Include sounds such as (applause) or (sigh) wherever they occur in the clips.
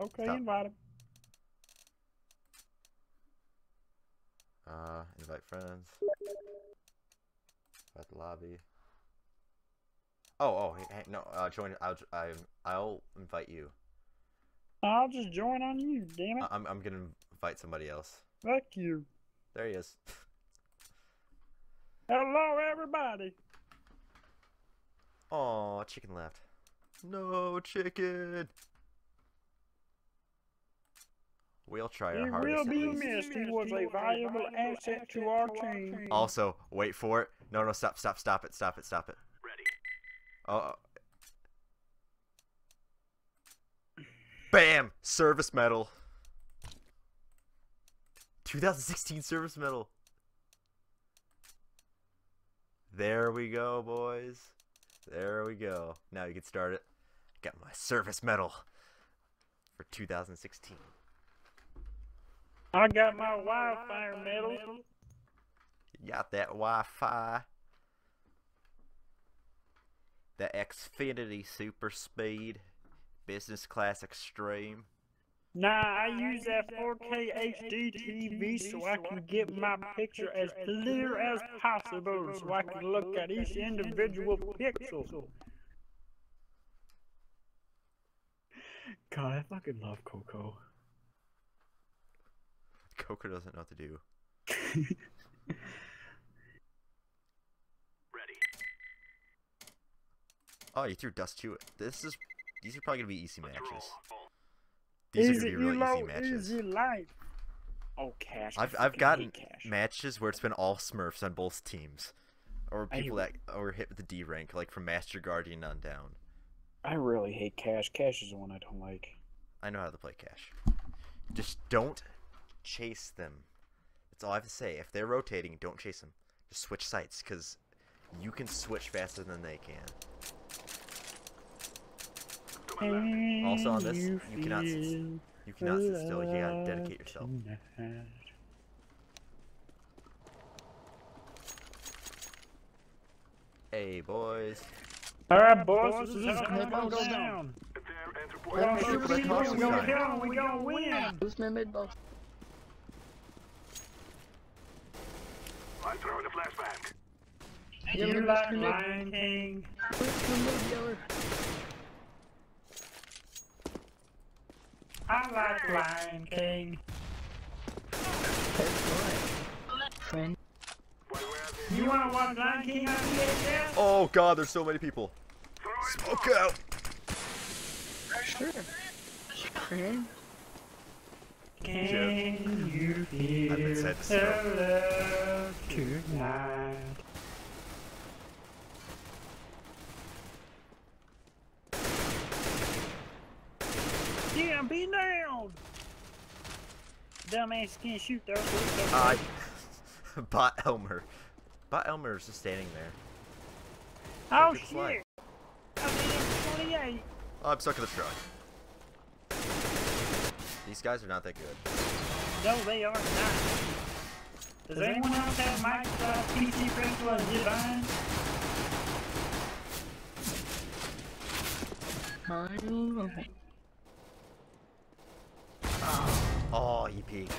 Okay, Stop. invite him. Uh, invite friends. Invite the lobby. Oh, oh, hey, hey, no, uh, join. I'll, I, I'll invite you. I'll just join on you, damn it. I- I'm, I'm gonna invite somebody else. Fuck you. There he is. (laughs) Hello, everybody. Oh, chicken left. No chicken. We'll try our He hardest. will be least. missed. He was a valuable asset to our team. Also, wait for it. No, no, stop, stop, stop it, stop it, stop it. Ready. Oh. Bam! Service medal. 2016 service medal. There we go, boys. There we go. Now you can start it. Got my service medal for 2016. I got my wildfire medal. You got that Wi-Fi. The Xfinity Super Speed. Business Class Extreme. Nah, I use that 4K HD TV so I can get my picture as clear as possible so I can look at each individual pixel. God, I fucking love Coco. Coker doesn't know what to do. Ready. Oh, you threw dust to it. This is. These are probably gonna be easy matches. These easy, are gonna be really elo, easy matches. easy life. Oh, Cash. I I've I've gotten Cash. matches where it's been all Smurfs on both teams, or I- people that or hit with the D rank, like from Master Guardian on down. I really hate Cash. Cash is the one I don't like. I know how to play Cash. Just don't chase them. That's all I have to say. If they're rotating, don't chase them. Just switch sites, cause you can switch faster than they can. To. Also on this, Can you cannot sit- You cannot sit still. You gotta dedicate yourself. tonight? Hey boys. All right, boys, this is how it's gonna go down. Prepare and We're gonna shoot But I people, cost we're gonna time. kill them, we're gonna win. Who's my mid boss? I'm throwing a flashbang. You like Lion King? Who's my? I like Lion King. Friend. Why, where are they? You wanna watch Lion King on VHS? Oh god, there's so many people. Smoke out. Sure. Friend. Can you feel I've been sad to see the love tonight? Yeah, be down! Dumbass can't shoot though. so it's okay. I bot Elmer. Bot Elmer is just standing there. oh shit! I mean, 28. Oh, I'm stuck in the truck. These guys are not that good. No, they are not. Does anyone else have Microsoft PC Principal and Divine? I don't. Oh, he peeked.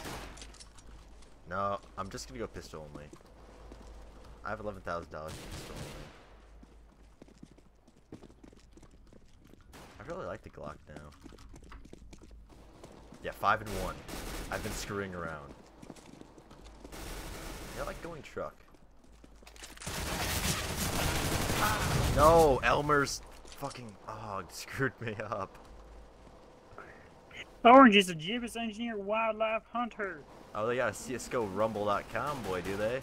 No, I'm just gonna go pistol only. I have eleven thousand dollars pistol only. I really like the Glock now. Yeah, five and one. I've been screwing around. I like going truck. No, Elmer's fucking oh screwed me up. Orange is a Gibbous Engineer Wildlife Hunter. Oh, they got a CSGO Rumble.com boy, do they?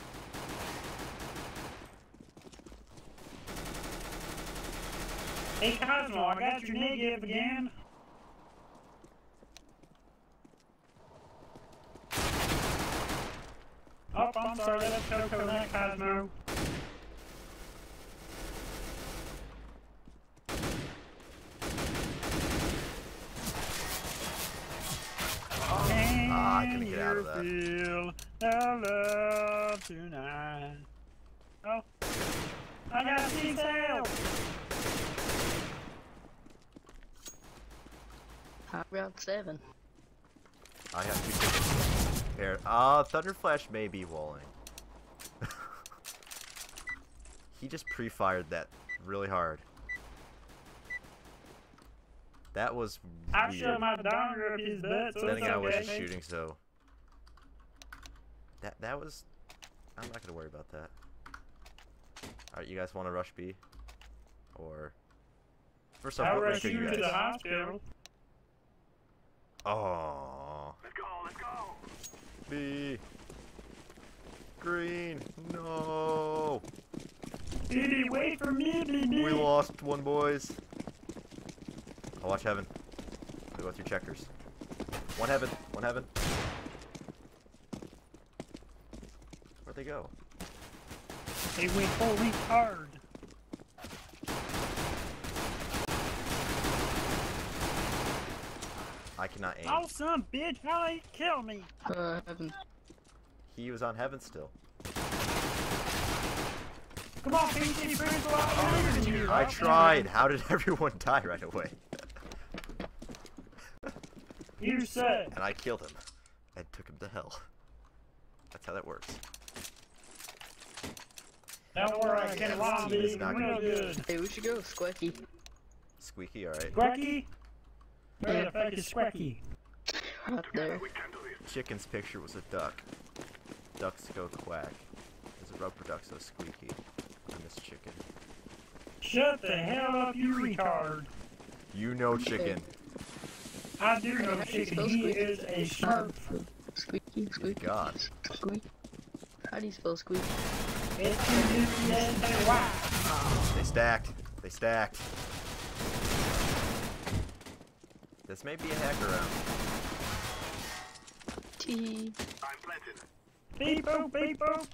Hey Cosmo, I got your negative again. Oh, I'm sorry, that's Coco, not Cosmo. Ah, I couldn't get out of that. Feel the love tonight? Oh, I got six help. I've got seven. I have two chickens. Pair. Ah, Thunderflash may be walling. (laughs) he just pre-fired that really hard. That was I weird. shoved my donger up his butt, so Then it's again, I was okay. just shooting, so that that was. I'm not gonna worry about that. All right, you guys want to rush B, or first off, I'll what rush rank are you you to the hospital. Oh, Let's go, let's go. B. Green, no. Diddy, wait for me, BB. We lost one, boys. I'll watch heaven. Go with your checkers. One heaven, one heaven. Where'd they go? They went full retard. I cannot aim. Oh, some bitch, how they kill me? Uh, heaven. He was on heaven still. Come on, PC, bring a lot longer than you. I tried. How did (laughs) everyone die right away? (laughs) You said. And I killed him. And took him to hell. That's how that works. Don't worry, I can lie, Team is be not real gonna- good. Hey, we should go Squeaky. Squeaky, alright. Squeaky? Where the fuck is Squeaky? Right there. We can do this. Chicken's picture was a duck. Ducks go quack. There's a rubber duck so squeaky. I miss chicken. Shut the hell up, you retard. You know chicken. I do know Hey, chicken. spell He Squeaky. is a smurf. Squeaky, squeaky. God. Squeak. How do you spell squeak? S-Q-U-E-S-A-Y. They stacked. They stacked. This may be a hacker round. T. I'm planted. Beep boop, beep boop.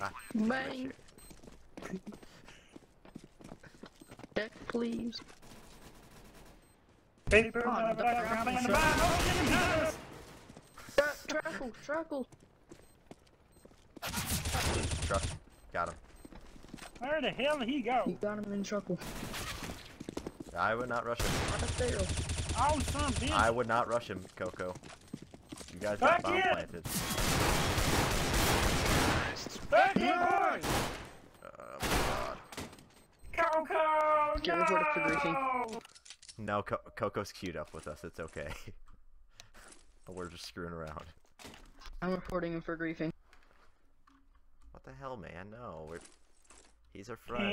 Ah, Bang. Check, please. Beep boop, Oh, motherfucker, I'm playing the sure. ball. Oh, get. Trackle, trackle. Truck. Got him. Where the hell did he You go? got him in trouble. I would not rush him. Oh, some bitch. I would not rush him, Coco. You guys got Back bomb in. planted. Back here, boys. Oh my god. Coco, Get reported for griefing. no. No, Co- Coco's queued up with us. It's okay. (laughs) We're just screwing around. I'm reporting him for griefing. What the hell, man? No, we're... he's our friend.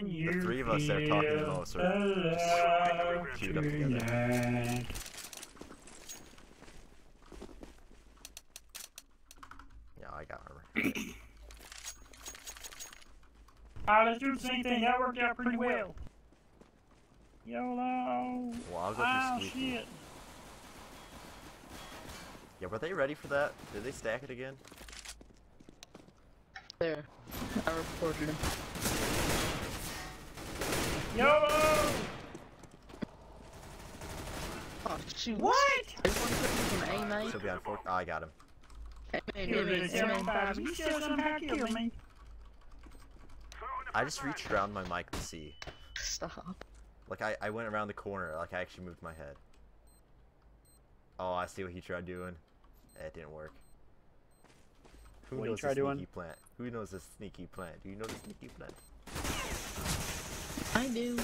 Can you three of us that are talking the feel most are the love queued up together. tonight? Yeah, I got armor. Alright, let's do the same thing. That worked out pretty well. YOLO. Well, I'll go Oh, shit. Yeah, were they ready for that? Did they stack it again? There. I reported him. YOLO! Oh, shoot. What? Everyone put me from A main. Be on four. Oh, I got him. You A main, A main. five. You still somehow killed me. I just reached around my mic to see. Stop. Like, I, I went around the corner. Like, I actually moved my head. Oh, I see what he tried doing. It didn't work. Who What he knows tried the doing? sneaky plant? Who knows the sneaky plant? Do you know the sneaky plant? I do.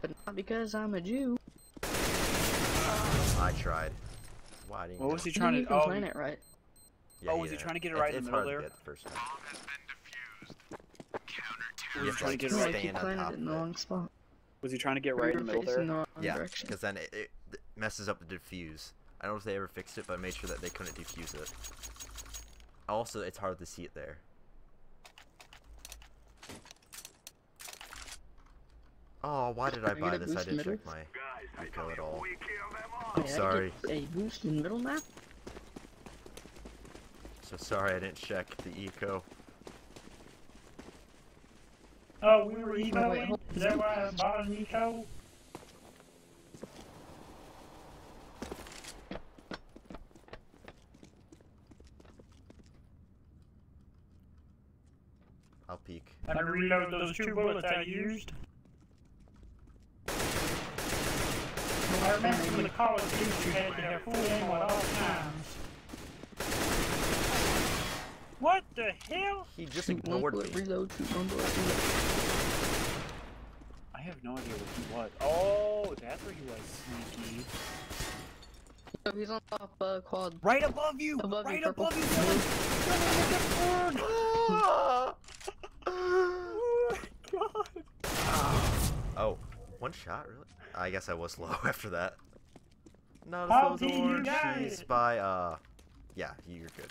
But not because I'm a Jew. I tried. Why didn't What was he trying can to? Oh, plan it right. Yeah, Oh, was he trying to get it It's- right in the it's middle hard to there? get the first time. Was You he trying to get it right? like you stand on planted it in the wrong spot. Was he trying to get right in the middle there? the Yeah, because then it, it it messes up the defuse. I don't know if they ever fixed it, but I made sure that they couldn't defuse it. Also, it's hard to see it there. Oh, why did I buy this? I didn't check my. Guys, I Eco tell at you, all. we kill them all. I'm sorry. A boost in middle map? So sorry I didn't check the eco. Oh, we were wait, ecoing? hold- Is that why I bought an eco? I'll peek. I can reload those two bullets I used. I remember when the Call of Duty you had to have full ammo at all times. What the hell? He just Shoot one ignored bullet, me. reload, shoot one bullet, reload. I have no idea where he was. Oh, that's where he was, sneaky. Yo, he's on top uh, quad. Right above you! Above right purple. above you! Dylan. Ah! Oh my god! Oh, one shot, really? I guess I was (laughs) low after that. Not How as did you orange die? by uh, yeah, you're good.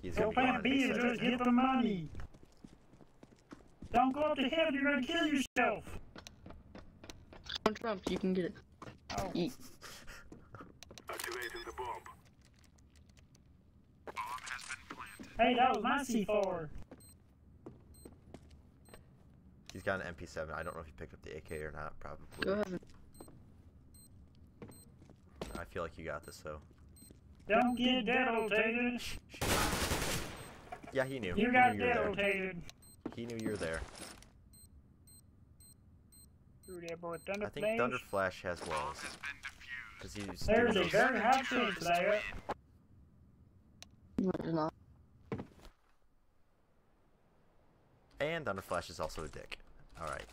He's Your gonna be plan gone in B is just get the money. Don't go up to heaven, you're gonna kill yourself. One Trump, you can get it. Oh. Eat. Activating the bomb. Hey, that was my C4. He's got an MP7. I don't know if he picked up the AK or not. Probably. Go ahead. I feel like you got this though. Don't get dead rotated. Yeah, he knew. You he got knew you were there. He knew you were there. Through there, boy. Thunder I think Flash. Thunder Flash has walls. Cause he's There's a those- very high chance there. No, it's not. And Thunder Flash is also a dick. All right.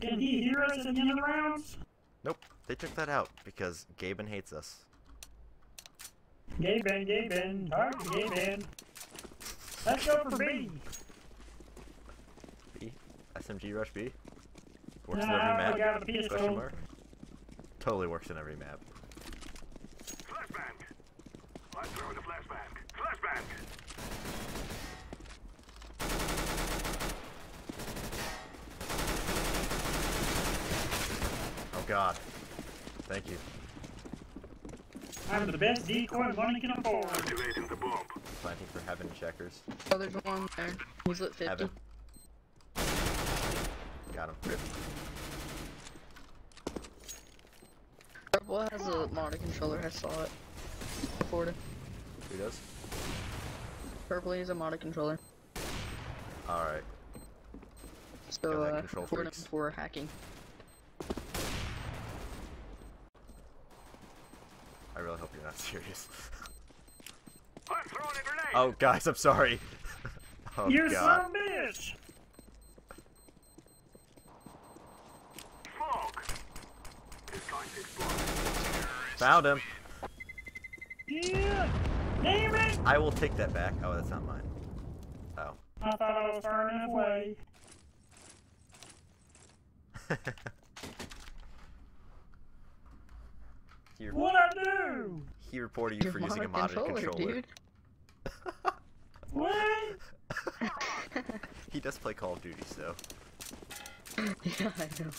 Can he hear us in the end of the rounds? Nope. They took that out because Gaben hates us. Gaben, Gaben, talk to Gaben. Let's go for B. B. SMG Rush B. Works in Nah, every I map. got a pistol. mark. Totally works in every map. Flashbang. I'm throwing a flashbang. Flashbang. God. Thank you. I'm the best decoy money can afford. Activating the bomb. Planting for heaven checkers. Oh, there's one there. He's lit 50. Heaven. Got him. Purple has a modded controller, I saw it. Florida. Who does? Purple has a modded controller. All right. So, Go uh, control for hacking. I really hope you're not (laughs) serious. A oh, guys, I'm sorry. (laughs) oh you God. son bitch! Fog. It's going to explode. Found him. Yeah! Damn it! I will take that back. Oh, that's not mine. Oh. I thought I was far away. (laughs) he, What'd I do? he reported you Your for using a modded modded controller. dude. (laughs) What? (laughs) he does play Call of Duty, so. yeah, I know.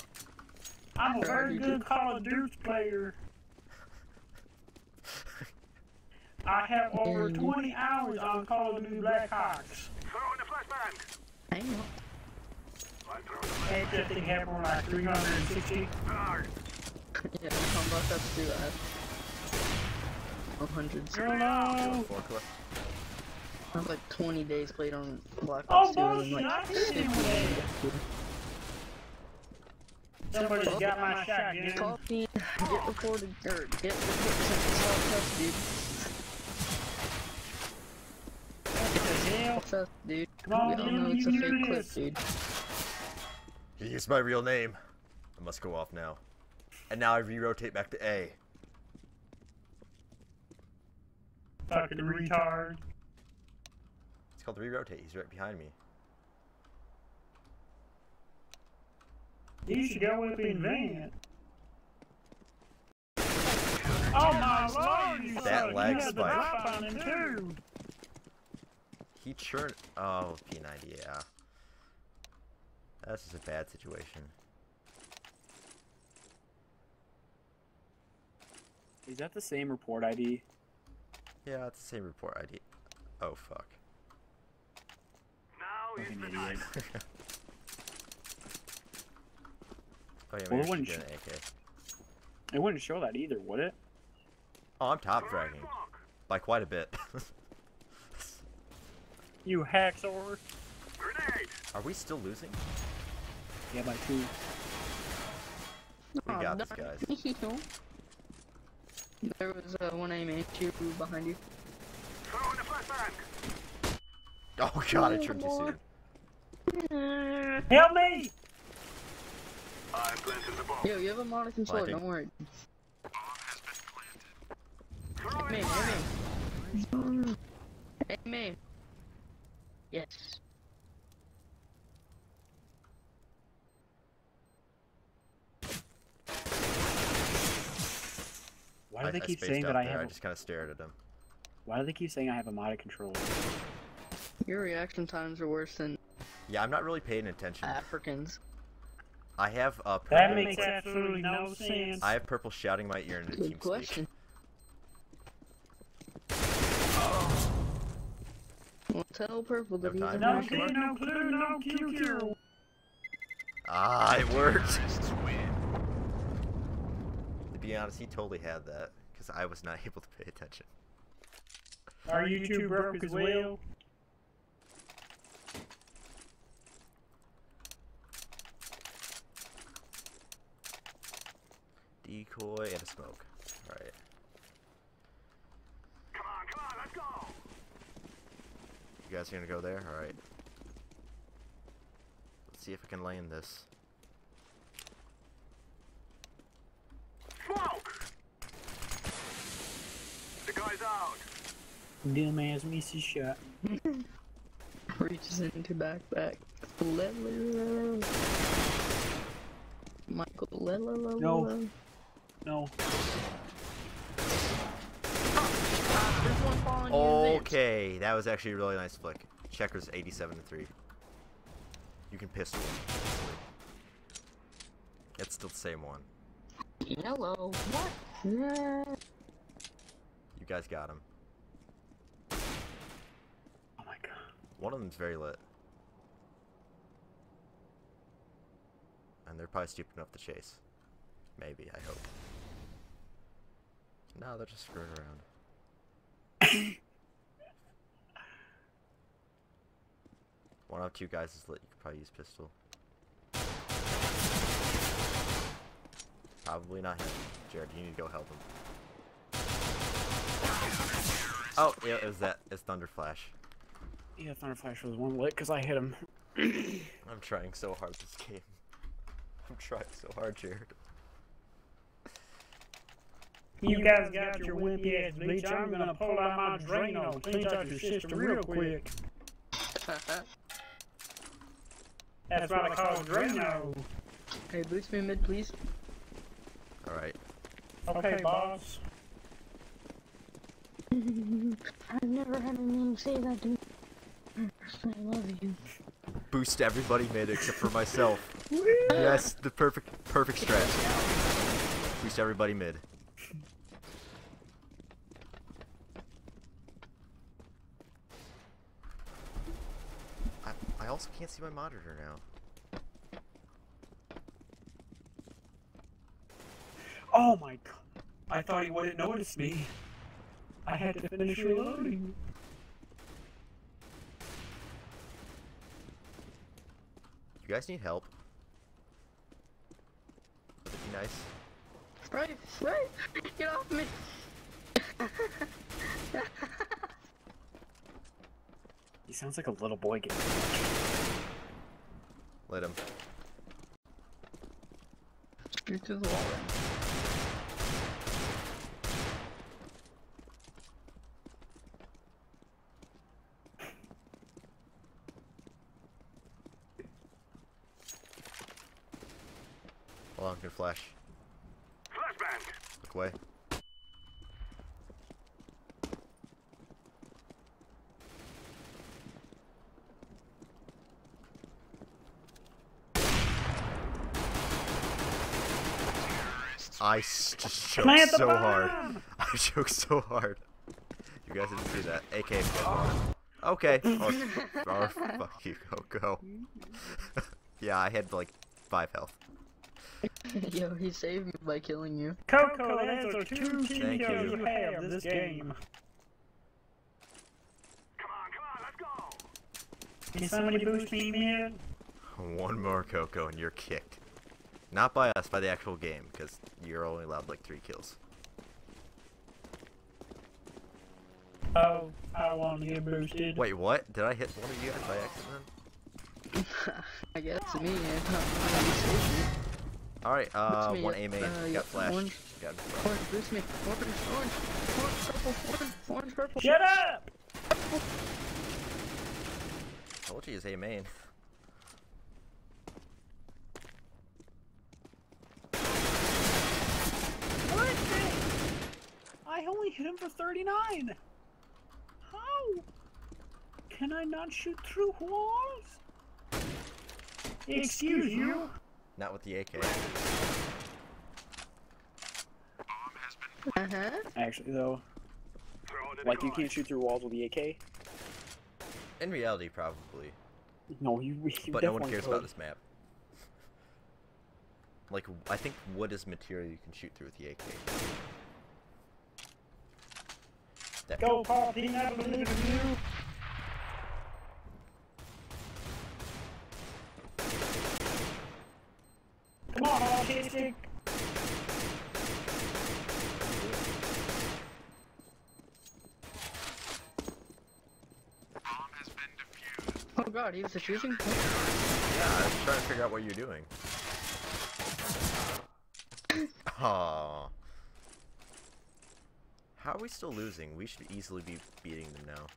I'm a very good. Call of Duty player. (laughs) I have over And- 20 hours on Call of Duty Black Ops. Throwing a flashbang. I know. I'm throwing a Ain't that thing have more like 360? Flashbang. yeah, I'm about to have to do that. 100s. Hello? Forklift. I have like 20 days played on Black Oh, Ops 2 and bullshit, like I hit 50 him days. Somebody's got my shotgun. Call me, get reported, or get reported sent to South Test, dude. What the hell? South Test, dude. Come on, we all Jim, know it's a fake clip, dude. He used my real name. I must go off now. And now I re-rotate back to A. Fucking retard. It's called re-rotate. He's right behind me. You should go up in van. Oh my lord, you That son, lag you had the spike. on him too. He churned. Oh, P90, yeah. That's just a bad situation. Is that the same report ID? Yeah, it's the same report ID. Oh, fuck. Now is Fucking the idiot. time. (laughs) oh, yeah, Or maybe I when should sh- get an AK. It wouldn't show that either, would it? Oh, I'm top fragging. By quite a bit. (laughs) You hacksaw. Grenade. Are we still losing? Yeah, by two. We Aw, got oh, this, darn. guys. (laughs) there was uh, one aiming at you behind you. Throw in flashbang. Oh god, I turned too soon. Help me! I planted the bomb. Yo, you have a mono controller, Planting. don't worry. Throwing Aim, fire. aim, aim. Aim, aim. Yes. Do they I keep spaced saying out that I there, have? I a- just kind of stared at him. Why do they keep saying I have a modded controller? Your reaction times are worse than Yeah, I'm not really paying attention. Africans. I have uh, That purple. makes absolutely no sense. I have purple shouting my ear into Good TeamSpeak. question. Well, tell Purple that No he's a time. No monkey. clue, no clue, no QQ. Ah, it worked. (laughs) to be honest, he totally had that because I was not (laughs) able to pay attention. Are you two broke as well? Decoy and a smoke. All right. Come on, come on, let's go. You guys are gonna go there? Alright. Let's see if I can land this. Guy's out. Dumbass misses shot. (laughs) Reaches into backpack. Lello. Michael Lello. No. No. There's one following you in advance. Okay, that was actually a really nice flick. Checkers 87 to 3. You can pistol him. It's still the same one. Hello. What? Guys got him. Oh my god. One of them's very lit. And they're probably stupid enough to chase. Maybe, I hope. No, they're just screwing around. (laughs) One of two guys is lit. You could probably use pistol. Probably not him. Jared, you need to go help him. Oh, yeah, it was that. It's Thunder Flash. Yeah, Thunderflash was one lit because I hit him. (clears throat) I'm trying so hard this game. I'm trying so hard, Jared. You guys got your wimpy ass bleach. I'm gonna pull out my Drano, clean out your system real quick. (laughs) That's what I call Drano. hey, boost me mid, please. Alright. Okay, boss. (laughs) I've never had anyone say that to me. I love you. Boost everybody mid except for myself. (laughs) yes, the perfect perfect strat. Boost everybody mid. I, I also can't see my monitor now. Oh my god. I thought he wouldn't notice me. I had to finish reloading. You guys need help? That'd be nice? Right, right. Get off me. He sounds like a little boy getting. Let him. Straight to the wall. Flash. Flashbang. Look away. I s- just choked so bomb! hard. (laughs) I choked so hard. You guys didn't see that. AK. Okay. Oh, (laughs) or, or fuck you. Go go. (laughs) yeah, I had like five health. (laughs) Yo, he saved me by killing you. Coco, those are two team Thank kills you. you have this game. Come on, come on, let's go. Can somebody boost me, man? One more Coco and you're kicked. Not by us, by the actual game, because you're only allowed like three kills. Oh, I want to get boosted. Wait, what? Did I hit one of you guys by accident? (laughs) I guess me, yeah. (laughs) Not not mistaken. Alright, uh, me one. A main. Uh, got flashed. orange. Got Orange, boost me. Orange, orange, orange, purple, orange, orange, purple. Shut up! told you he's A main. What? I only hit him for 39. How? Can I not shoot through walls? Excuse you? Not with the AK. Uh huh. Actually, though, Throw in the like you can't shoot through walls with the AK. In reality, probably. No, you. you But no one cares could. about this map. Like, I think wood is material you can shoot through with the AK. That Go, Paul Dean, I believe in you. Come on, Oh god, he was defusing? Yeah, I was trying to figure out what you're doing. (laughs) Aww. How are we still losing? We should easily be beating them now.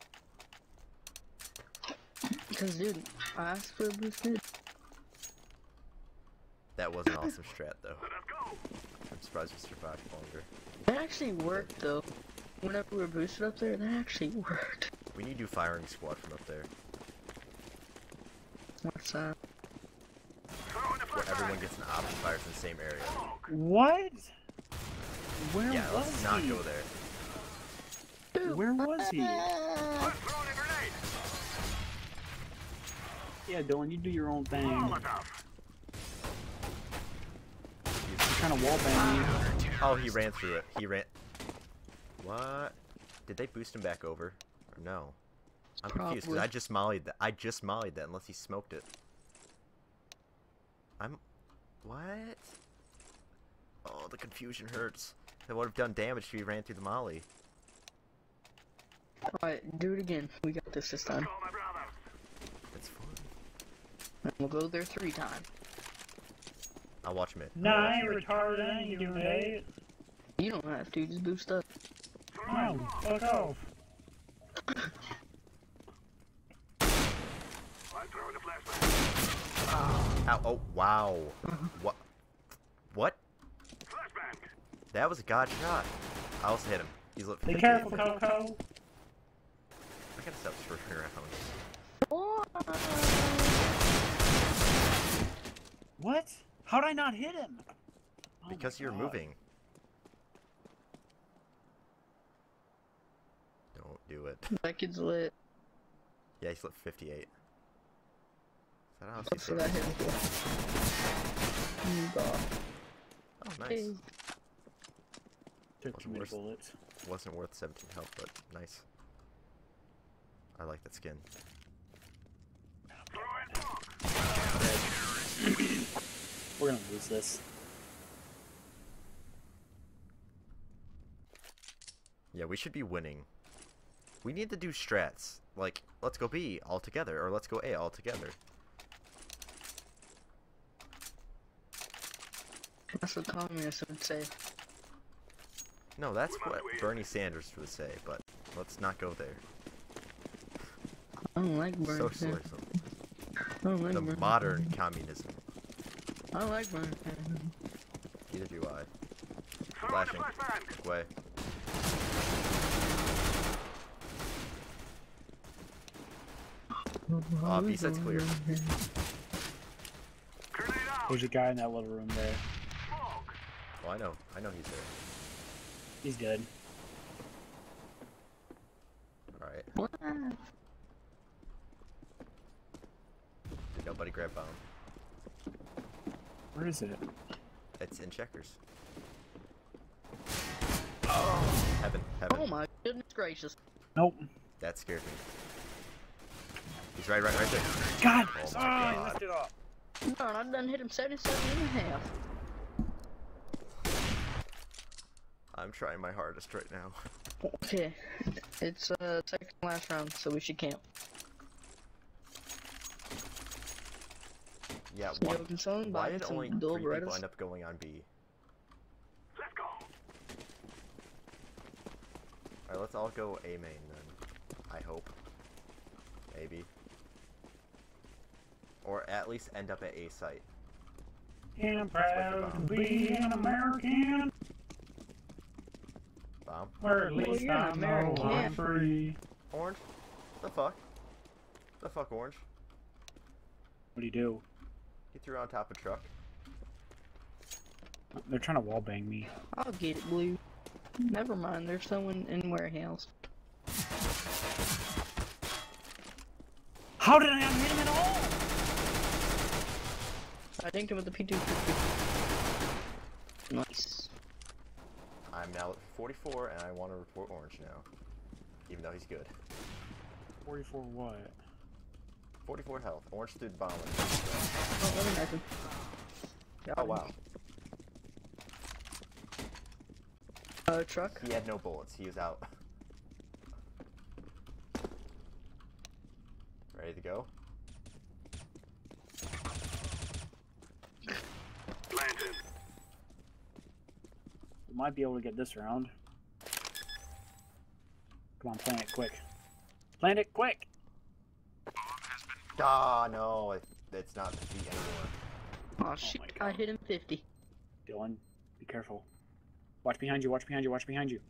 Because, dude, I asked for a boost mid. That was an awesome strat, though. Let us go. I'm surprised we survived longer. That actually worked, though. Whenever we were boosted up there, that actually (laughs) worked. We need to do firing squad from up there, What's that? Throw in the where everyone gets an option fires in the same area. What? Where Yeah, was let's not go there. Where was he? Let's throw in a grenade. Yeah, Dylan, you do your own thing. Molotov. Trying to wallbang. Oh, he ran through it. He ran. What? Did they boost him back over? Or no? I'm confused because I just mollied that. I just mollied that unless he smoked it. I'm. What? Oh, the confusion hurts. That would have done damage if he ran through the molly. Alright, do it again. We got this this time. Call my brother. It's fun. And we'll go there three times. I'll watch mid. Nah, I ain't retarded. I ain't doing that. You don't have to, just boost up. No, fuck off. I'm throwing the flashbang. Ow, oh, wow. what? What? Flashbang. That was a god shot. I also hit him. He's lit Be careful, Coco. I gotta stop swirling around. What? How'd I not hit him? Oh Because you're God. moving. Don't do it. (laughs) That kid's lit. Yeah, he's lit 58. Is that how That's what I hit him for. Oh. Oh, nice. Hey. Took Wasn't too many worse. bullets. Wasn't worth 17 health, but nice. I like that skin. Throw in smoke. We're gonna lose this. Yeah, we should be winning. We need to do strats. Like, let's go B all together, or let's go A all together. That's what communists would say. No, that's what Bernie Sanders would say, but let's not go there. I don't like Bernie. Socialism. I don't like The Bernie. modern communism. I like Bernie. Sanders. Neither do I. Throw in Flashing. the flashbang. This way. Uh, B site's clear. There's a guy in that little room there. Oh, I know. I know he's there. He's dead. Alright. What? Did nobody grab bomb? Where is it? It's in checkers. Heaven. Heaven. Oh my goodness gracious. Nope. That scared me. He's right, right, right there. God! Oh Oh, my he God. lifted up. No, I done hit him 77 and a half. I'm trying my hardest right now. Okay, it's uh second last round, so we should camp. Yeah, So why, you can someone why buy did some only dual three people Berettas? end up going on B? Let's go. Alright, let's all go A main then. I hope. Maybe. Or at least end up at A site. And I'm proud to be an American, Bomb. where at Well, least you're I an know American. I'm free. Orange? The fuck? The fuck, Orange? What do you do? He threw on top of truck. They're trying to wallbang me. I'll get it, Blue. Never mind, there's someone in warehouse. How did I not hit him at all? I dinked him with the P250. Nice. I'm now at 44 and I want to report Orange now. Even though he's good. 44 what? 44 health. Orange dude bombing. Oh, let me knife him. Oh him. wow. Uh, truck. He had no bullets. He was out. Ready to go? Planted. We might be able to get this round. Come on, plant it quick. Plant it quick! Ah, no. it- It's not defeat anymore. Oh shit, my I hit him 50. Dylan, be careful. Watch behind you, watch behind you, watch behind you.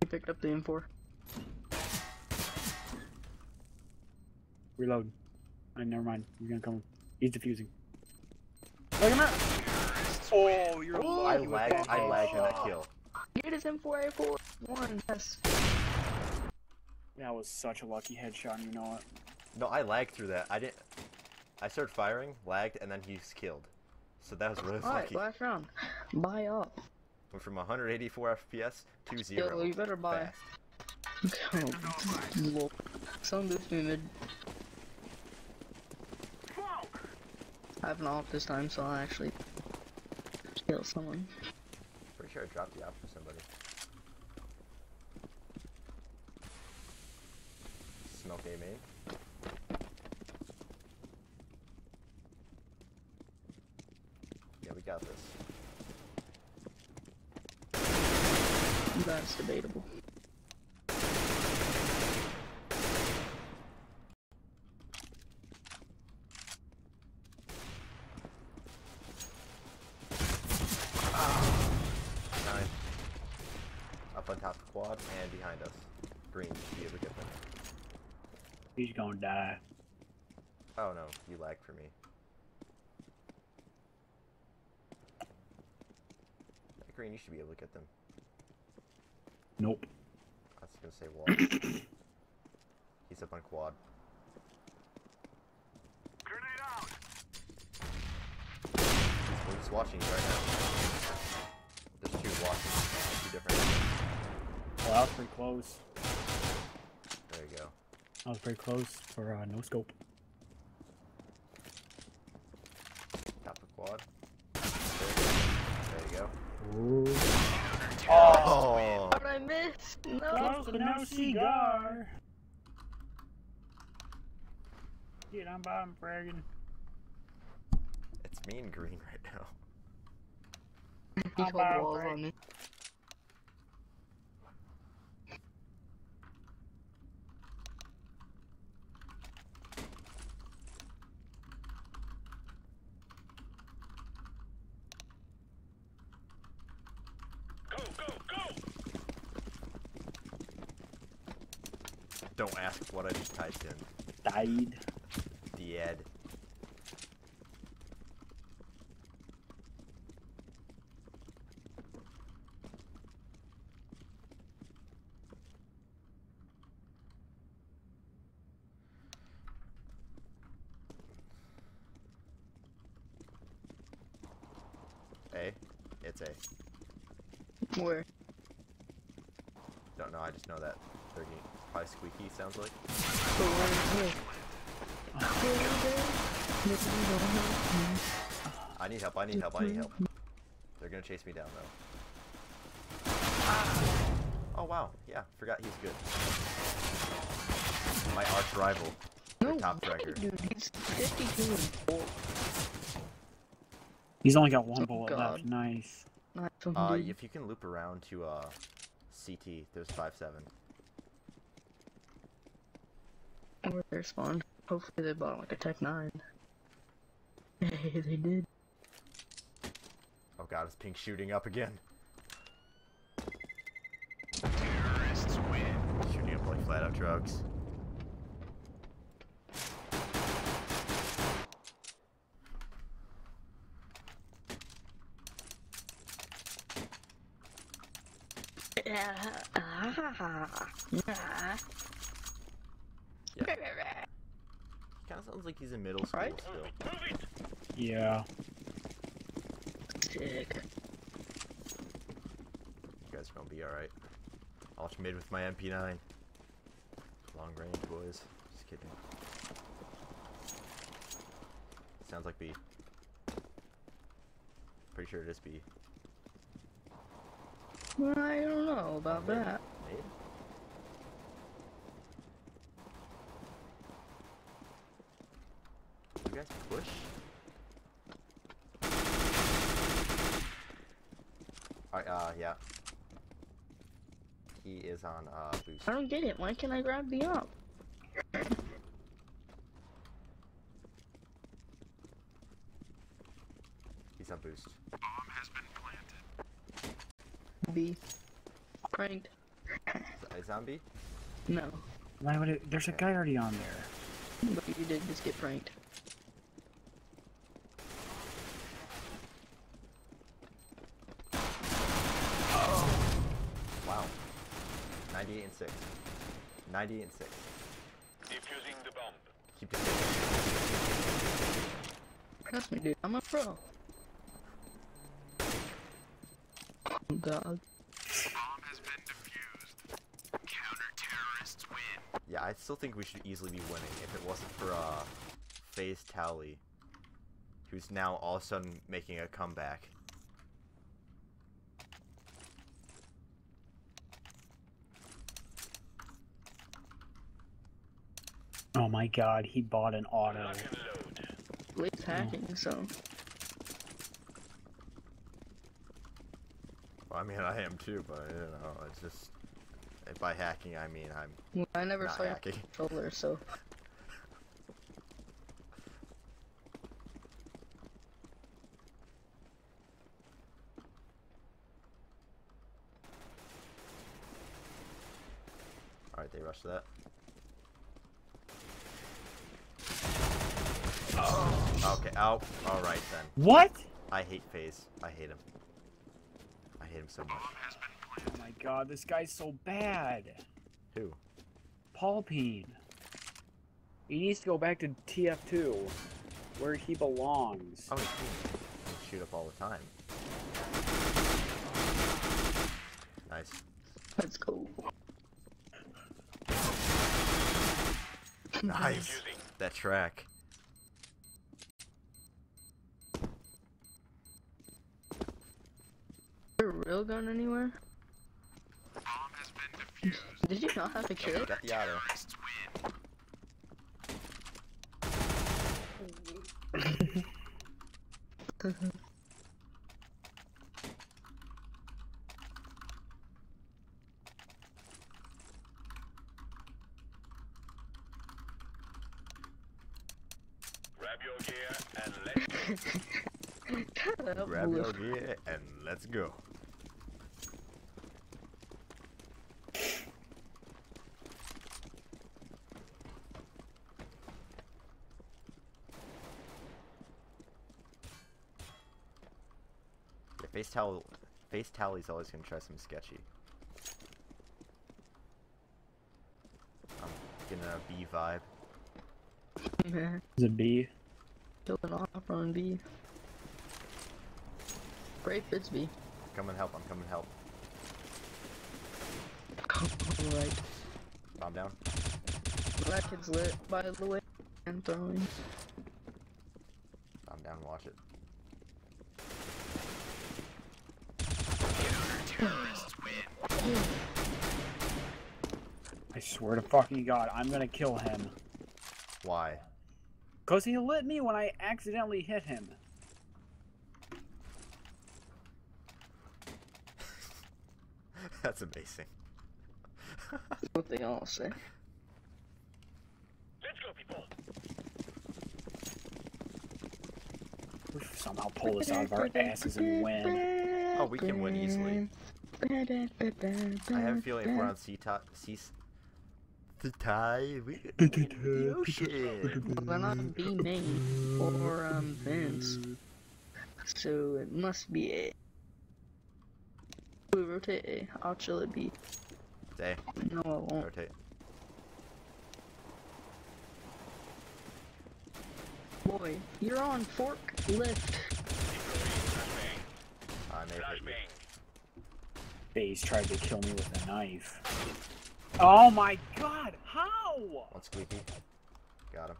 He picked up the M4. Reload. I never mind. You're gonna come. He's defusing. Look him out! Oh, you're I lucky with lagged. I headshot. lagged on that kill. Get his M4A4. One, yes. That was such a lucky headshot, you know it. No, I lagged through that. I didn't. I started firing, lagged, and then he's killed. So that was really Alright, lucky. last round. Buy up. Went from 184 FPS to zero. Yo, you better buy. Fast. (laughs) Lol. Someone boost me mid. Smoke. I have an off this time, so I'll actually kill someone. Pretty sure I dropped the op for somebody. Smoke A main. Yeah, we got this. That's debatable. Nine. Up on top of quad and behind us. Green should be able to get them. He's gonna die. Oh no, you lagged for me. Green, you should be able to get them. Nope. I was gonna say wall. (coughs) He's up on quad. Grenade out. We're just watching you right now. There's two watching. Two different. Well, that was pretty close. There you go. That was pretty close for uh, no scope. Top of quad. There you go. Ooh. Oh! How did I miss? No. Close but no cigar. Dude, I'm bottom fragging. It's me and green right now. He I'm walls on me. Don't ask what I just typed in. Died. The ed. A? It's A. Where? Don't know, I just know that. 30. Probably squeaky sounds like. But where is it? Where is it? This is what I'm I need help, I need help, I need help. They're gonna chase me down though. Oh wow, yeah, forgot he's good. My arch rival. No, Your top way, dude, he's 52 and 4. He's only got one Oh, bullet God. left. Nice. Nice Uh, if you can loop around to uh, CT, there's five seven. Where they spawned. Hopefully they bought like a Tec-9. Hey, (laughs) they did. Oh god, is pink shooting up again? Shooting up like flat out drugs. (laughs) Ah, Yeah. He kind of sounds like he's in middle school Right? still. Yeah. Sick. You guys are gonna be alright. I'll mid with my MP9. Long range, boys. Just kidding. Sounds like B. Pretty sure it is B. I don't know about that. Mid? You guys push? Alright, uh, yeah. He is on, uh, boost. I don't get it. Why can't I grab the up? He's on boost. B. Pranked. Is- Is on B? No. Why would it? There's a guy already on there. But you did just get pranked. Wow. 98 and 6. 98 and 6. Defusing the bomb. Keep defending. Trust me, dude. I'm a pro. Oh god. Yeah, I still think we should easily be winning if it wasn't for, uh, FaZe Tally, who's now all of a sudden making a comeback. My god, he bought an auto. Lock and load. Blake's hacking, so. Well, I mean, I am too, but, you know, it's just... If by hacking, I mean I'm Well, I never not saw your hacking. controller, so. Alright, they rushed that. Okay, oh, alright then. What? I hate FaZe. I hate him. I hate him so much. Oh my god, this guy's so bad. Who? Paulpine. He needs to go back to TF2, where he belongs. Oh, he's cool. He shoot up all the time. Nice. Let's go. Nice. Defusing. That track. Is there a real gun anywhere? Did you not have a Okay, kid? got the auto. Grab your gear and let's (laughs) go. Shut up, Grab your Wolf. gear and let's go. Yeah, FaZe Tally, tally's always gonna try some sketchy. I'm getting a B vibe. Man, (laughs) Is it B? Killed off on B. Brave Fitz B. Come and help. I'm coming help. Alright. Bomb down. That kid's lit, by the way. And throwing. Bomb down. Watch it. I swear to fucking god, I'm gonna kill him. Why? Cause he lit me when I accidentally hit him. (laughs) That's amazing. (laughs) What they all say. Let's go, people. We somehow pull this out of our asses and win. Oh, we can win easily. (laughs) I have a feeling if we're on C top, sea, the tie, we (laughs) could win the ocean. Well, they're not B main or um Vince. So it must be A. We rotate A. I'll chill it B. Day, No, I won't. rotate. Boy, you're on fork lift. I may hit you. Flashbang. Tried to kill me with a knife. Oh my god, how? One squeaky. Got him.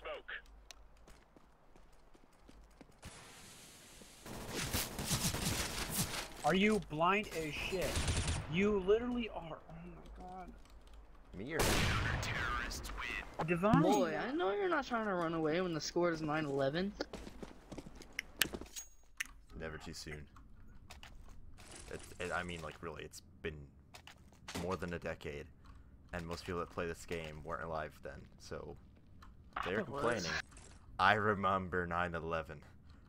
Smoke. Are you blind as shit? You literally are. Oh my god. Me or god. Divine. Boy, I know you're not trying to run away when the score is 9-11. never too soon. It's, it, I mean, like really, it's been more than a decade, and most people that play this game weren't alive then, so they're I was. complaining. I remember 9/11.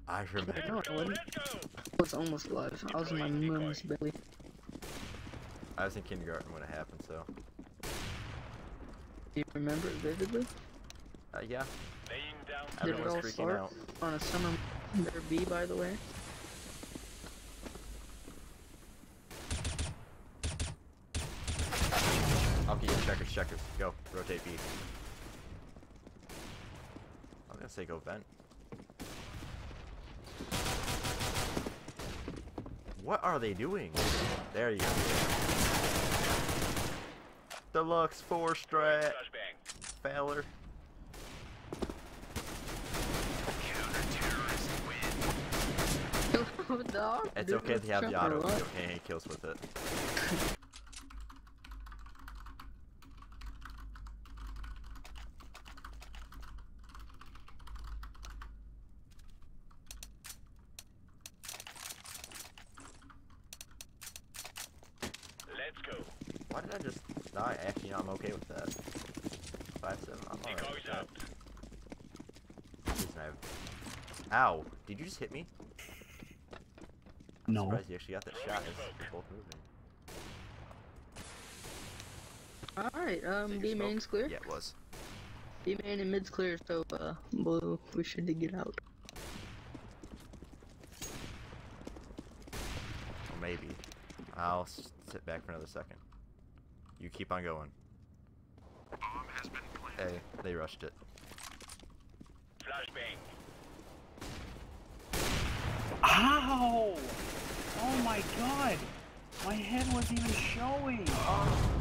I remember. No, I wasn't. Let's go. I was almost alive. I was in my mom's belly. I was in kindergarten when it happened, so Do you remember it vividly? uh, yeah, Laying down. Did it all freaking start out. on a summer there B, by the way? Okay, yeah, checkers, checkers, go, rotate B. I'm gonna say go vent. What are they doing? There you go. Deluxe four strat Flashbang. failer. (laughs) Dog, It's okay to have the auto. You get any kills with it. (laughs) Let's go. Why did I just die? Actually, no, I'm okay with that. Five seven. I'm alright Decoys with that. out. Reason I have- Ow! Did you just hit me? I'm No. surprised you actually got that shot. as They're both moving. Alright, um, B smoke? main's clear. Yeah, it was. B main and mid's clear, so, uh, blue, we should get out. Or maybe. I'll sit back for another second. You keep on going. Hey, they rushed it. Flashbang. Ow! Oh my god! My head wasn't even showing!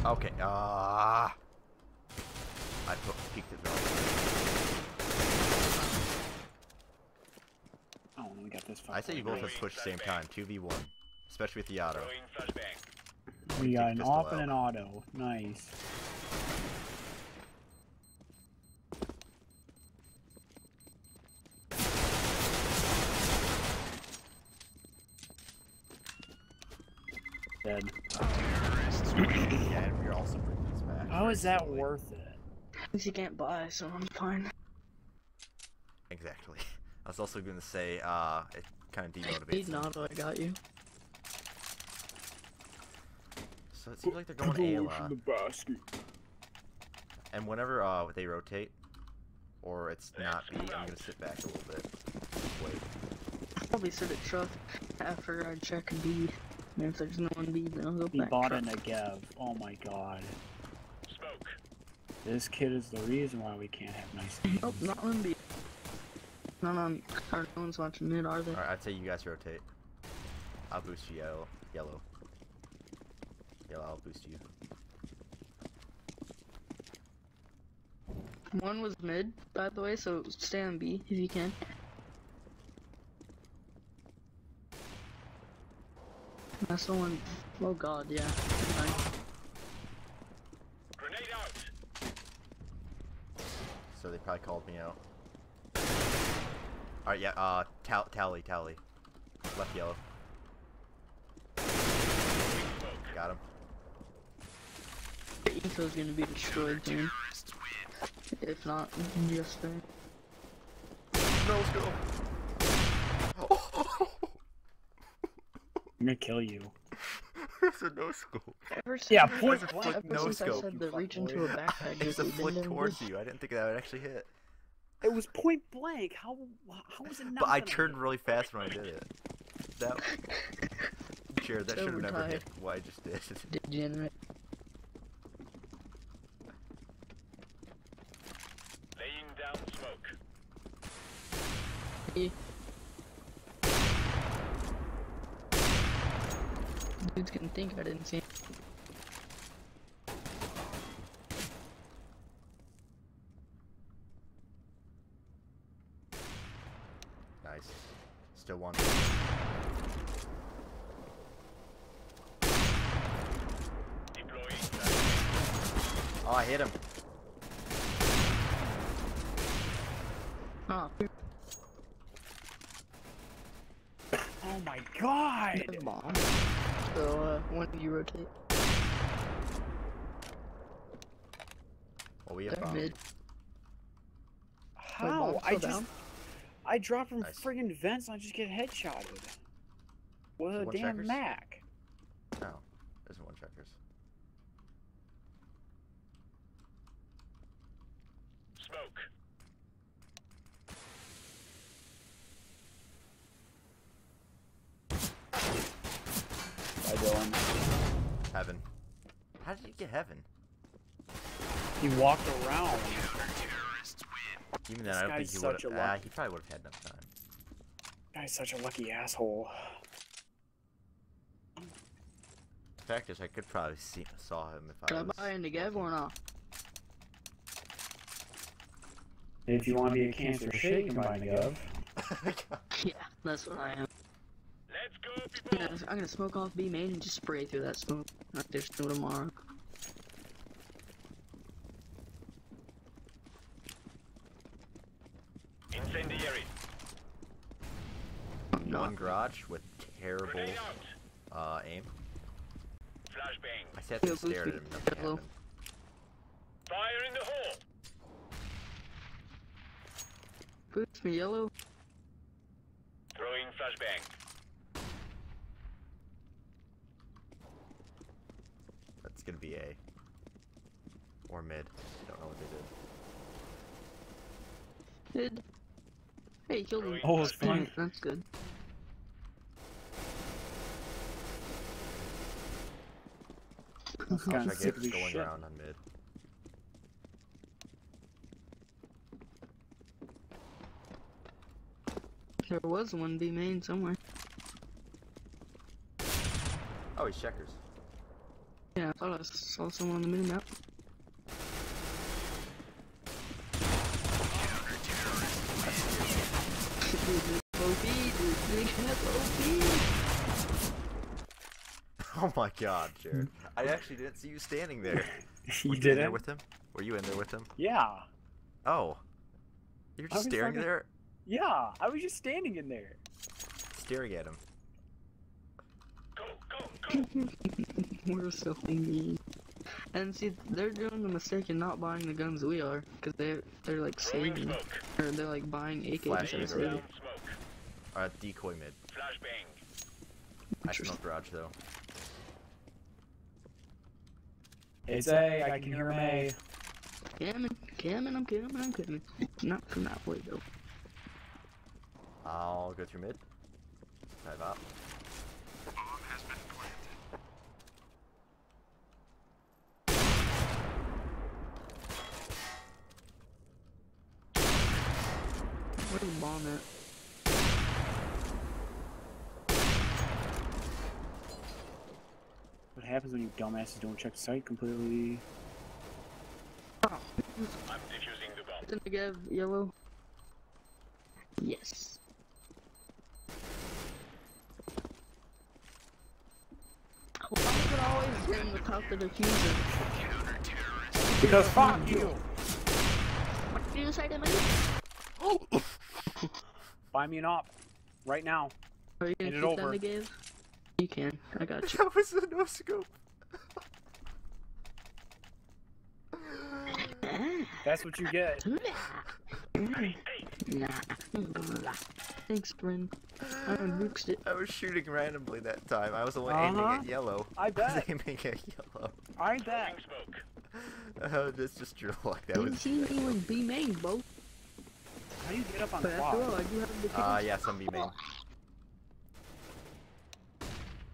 Okay, ah. I put, peeked it very Oh, we got this I say you both have to push the same time, 2v1. Especially with the auto. We got an pistol off and an auto. Nice. Dead. yeah, and we're also bringing this back. How very is that slowly. worth it? At least you can't buy, so I'm fine. Exactly. I was also going to say, uh, it kind of Need demotivates them. Nato, I got you. So it seems like they're going A a lot. basket. And whenever uh, they rotate, or it's not B, I'm going to sit back a little bit. Wait. Probably sit at truck after I check B. And if there's no one B, then I'll go He back bought truck. a Negev. Oh my god. Smoke. This kid is the reason why we can't have nice things. (laughs) Nope, not on B. Not on. Or no one's watching mid, are they? Alright, I'd say you guys rotate. I'll boost you out. Yellow. Yellow, I'll boost you. One was mid, by the way, so stay on B if you can. That's the one. Oh god, yeah. Fine. Grenade out. So they probably called me out. Alright, yeah, uh, tal tally, tally. Left yellow. Got him. The eco's gonna be destroyed soon. If not, just there. No, let's go. I'm gonna kill you. (laughs) it's a no scope. Ever since, Yeah, point (laughs) It's a blank. flick ever no since I said the reach into a backpack, It's a flick towards you. I didn't think that would actually hit. It was point blank. How how was it not? But I turned hit? really fast when I did it. That. (laughs) Jared, that So should have never hit retired. what I just did. Degenerate. Laying down smoke. Dudes can think I didn't see. him. Nice. Still one. Deploying flashbang. Oh, I hit him. Ah, Oh my god! the bomb. So, uh, when you rotate, Well, we have they're bomb. mid. How? bomb's I still just down? I drop from Nice. friggin' vents and I just get headshotted. With a one damn checkers? Mac. No, there's one checkers. Smoke. By Dylan. Heaven. How did you get heaven? He walked around. Even This then, I don't think he would. have. Ah, he probably would have had enough time. Guy's such a lucky asshole. The fact is, I could probably see saw him if Can I I buy into Gav or not? If you want to be a cancer shake, combine the gov. Yeah, that's what I am. Let's go, I'm people. gonna, I'm gonna smoke off B main and just spray through that smoke. Like there's no tomorrow. Incendiary. I'm not. One garage with terrible uh, aim. Flashbang. I sat there and stared at him. Nothing Hello. happened. Fire in the hole. Boost me yellow. Throwing flashbang. That's gonna be A. Or mid. I Don't know what they did. Mid. Hey, you killed him. Oh, it's fine. That's good. That's I'll (laughs) kinda sick it of his going shit. around on mid. There was one B main somewhere. Oh, he's checkers. Yeah, I thought I saw someone on the mini map. OP, dude. Big hat OP. Oh my god, Jared. I actually didn't see you standing there. (laughs) You Were in did there with him? Were you in there with him? Yeah. Oh. You're just staring fucking- there, Yeah. I was just standing in there. staring at him. Go, go, go. We're so mean. And see, they're doing the mistake in not buying the guns we are, because they they're like saving, or they're like buying AKs Flash instead of saving. down smoke. Uh, decoy mid. Flashbang. I smell garage though. It's A. I can hear him A. Camming, camming, I'm camming, I'm camming. Not from that way though. I'll go through mid. Dive up. Where's the bomb at? Happens when you dumbasses don't check the site completely. I'm defusing the bomb. It's in the Gav, yellow. Yes. Why is it always them without the diffuser? Because fuck you! What did you say to me? Buy me an op. Right now. Are you gonna Get it shoot them over. to Gav? You can. I got you. That was a no scope. That's what you get. Thanks, friend. I nuked it. I was shooting randomly that time. I was only Uh-huh. aiming at yellow. I (laughs) I was bet. aiming at yellow. I bet. (laughs) Smoke. Uh, that's just your luck. That Didn't was. see me with B main, bro. How do you get up on But after all. I do have the Ah, uh, yeah, some B main.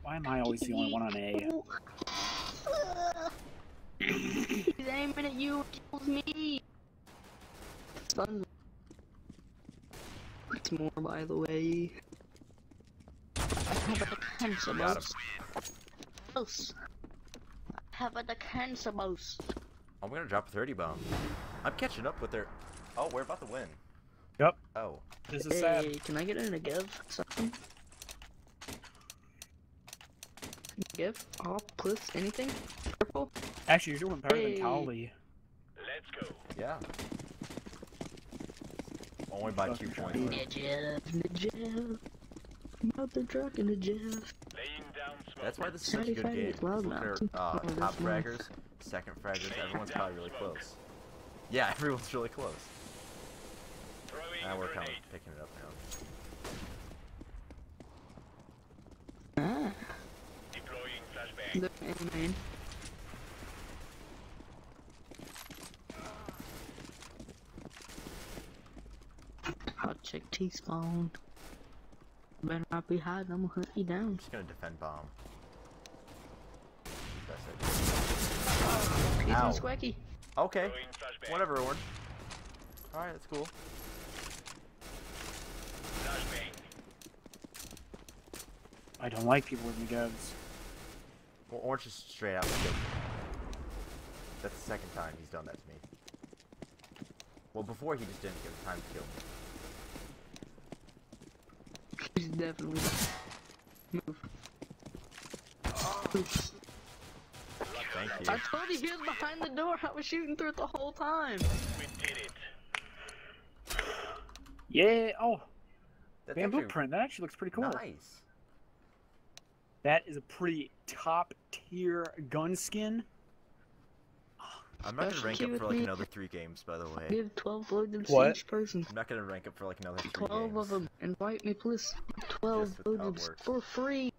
Why am I always the only one on A? He's aiming at you, kills me. Son. What's more, by the way? I have a cancer Got him. mouse. Mouse. I have a cancer mouse. I'm gonna drop a 30 bomb. I'm catching up with their. Oh, we're about to win. Yep. Oh, This is Hey, sad. can I get in a give? Something? Give? All plus anything? Purple? Actually, you're doing better Hey. than Cowley. Let's go. yeah. Only by two points. though. Ninja, ninja. Mother truck and a Jeff. Laying down smoke. That's why this is such a good game. is loud now, their, uh, Oh, top that's nice. fraggers, second fraggers, everyone's probably really close. Yeah, (laughs) everyone's really close. Throwing Now a we're kind of picking it up now. Flashbang. the main. Hot check T-spawn. Better not be hiding, I'm gonna hunt you down. I'm just gonna defend bomb. That's it. Ow. Squacky. Okay, whatever, Orange. Alright, that's cool. I don't like people with McGivs. Well, Orange is straight out killed me. That's the second time he's done that to me. Well, before he just didn't get the time to kill me. He's definitely. Move. Oops. Thank I told you he was behind the door. I was shooting through it the whole time. We did it. Yeah. Oh, That's bamboo actually print. That actually looks pretty cool. Nice. That is a pretty top tier gun skin. I'm not gonna rank up for like me. another three games, by the way. Give 12 loaded to What? each person. I'm not gonna rank up for like another three 12 games. of them. Invite me, please. 12 Just with loaded for free.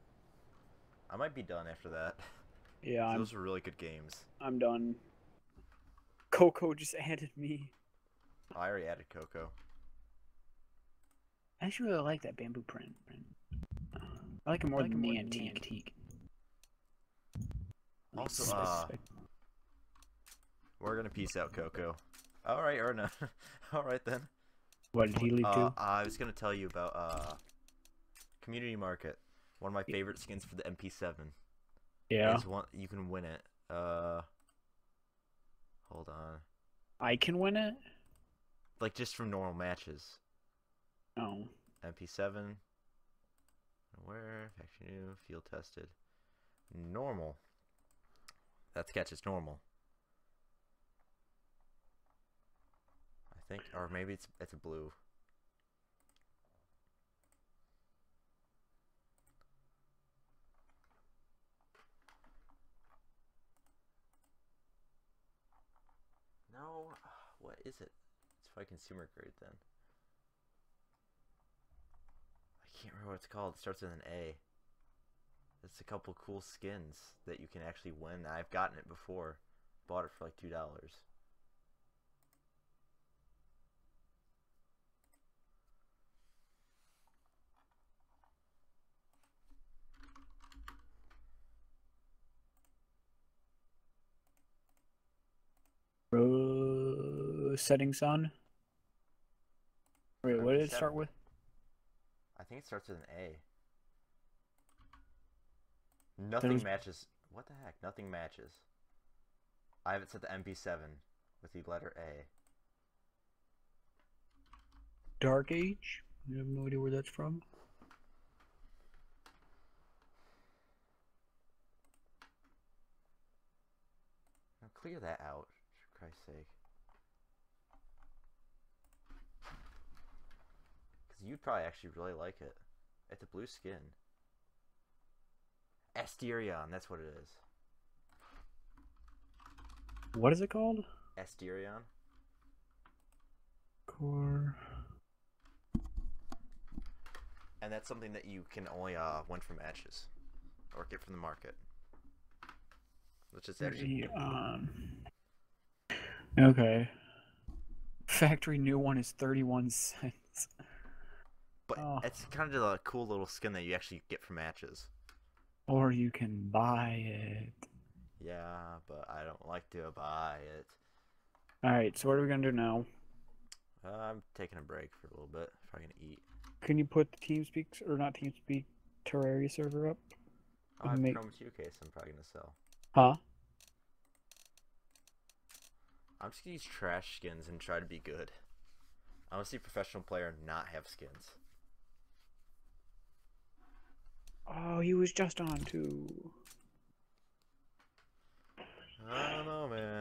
I might be done after that. Yeah, (laughs) I'm, Those were really good games. I'm done. Coco just (laughs) added me. I already added Coco. I actually really like that bamboo print. Um, I like it more than the antique. Also, uh, we're gonna peace out Coco. All right, or no. (laughs) All right then. what did he leave Uh, too? I was gonna tell you about uh, Community Market. One of my favorite skins for the MP7 Yeah, is one you can win it. Uh, hold on. I can win it. Like just from normal matches. Oh, MP7. Where? Factory new. Field tested. Normal. That's catch. It's normal. I think, or maybe it's it's a blue. No, what is it? It's probably consumer grade then. I can't remember what it's called. It starts with an A. It's a couple cool skins that you can actually win. I've gotten it before. Bought it for like two dollars. Ro- setting sun. Wait, what did it start with? I think it starts with an A. Nothing matches What the heck? Nothing matches. I have it set to MP7 with the letter A. Dark Age? I have no idea where that's from? Now clear that out, for Christ's sake. Because you'd probably actually really like it. It's a blue skin. Asterion, that's what it is. What is it called? Asterion? Core. And that's something that you can only uh, win from matches. Or get from the market. Which is actually um. Okay. Factory new one is 31 cents. (laughs) But Oh. it's kind of a cool little skin that you actually get from matches. Or you can buy it. Yeah, but I don't like to buy it. Alright, so what are we gonna do now? Uh, I'm taking a break for a little bit. Probably gonna eat. Can you put the TeamSpeak, or not TeamSpeak, Terraria server up? I have Make- Chroma 2 case I'm probably gonna sell. Huh? I'm just gonna use trash skins and try to be good. I want to see a professional player not have skins. Oh, he was just on too. I don't know, man.